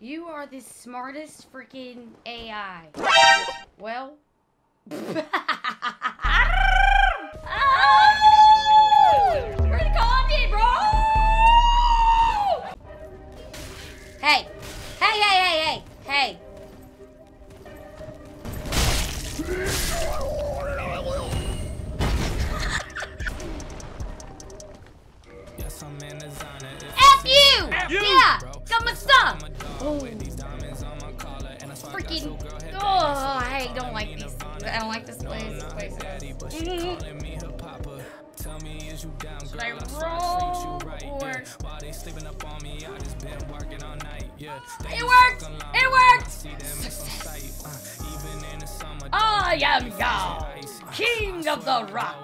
You are the smartest freaking AI. Well. Hey. Hey, hey, hey, hey, hey. F you! Yeah! Got my stuff! Oh. Freaking. Oh, I don't like these. I don't like this place. This place is- Should I roll? Or... It worked! It worked! Oh I am Yao, King of the Rock.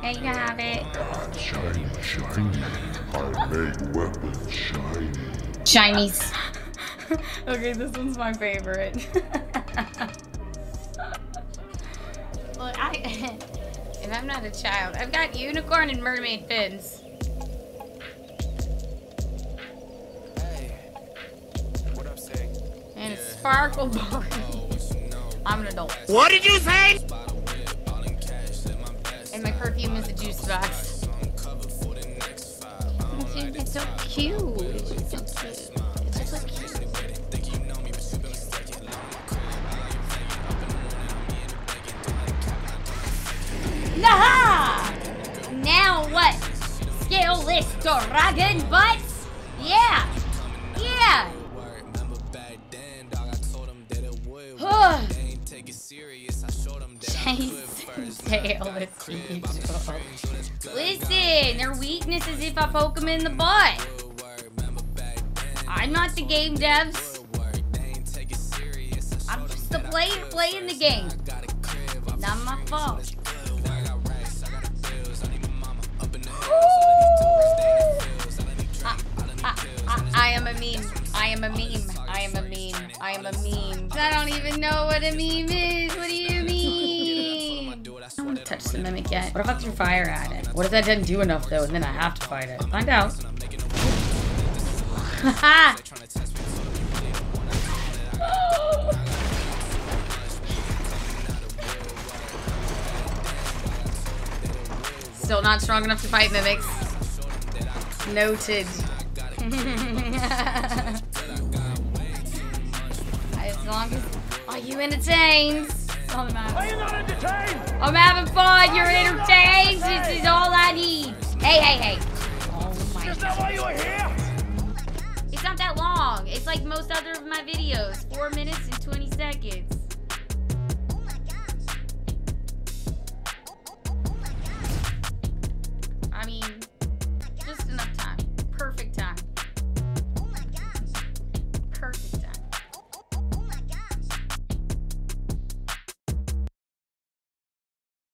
There you have it. Shiny, shiny. I make weapons shiny. Shinies. okay, this one's my favorite. Look, I. If I'm not a child, I've got unicorn and mermaid fins. And sparkle Barbie. I'm an adult. What did you say? And my perfume is a juice box. It's so cute. It's so cute. It's so cute. Naha! Now what? Scaleless dragon butts? Yeah! Tail. Listen, their weakness is if I poke them in the butt. I'm not the game devs. I'm just the player playing the game. Not my fault. I, am a meme. I am a meme. I am a meme. I am a meme. I don't even know what a meme is. What do you the mimic yet. What if I threw fire at it? What if that didn't do enough though, and then I have to fight it? Find out. Haha! Still not strong enough to fight mimics. Noted. as long as are you entertained? All that matters. Are you not entertained? I'm having fun. You're entertained. This is all I need. Hey, hey, hey. Oh my Is that why you were here? It's not that long. It's like most other of my videos. Four minutes and 20 seconds.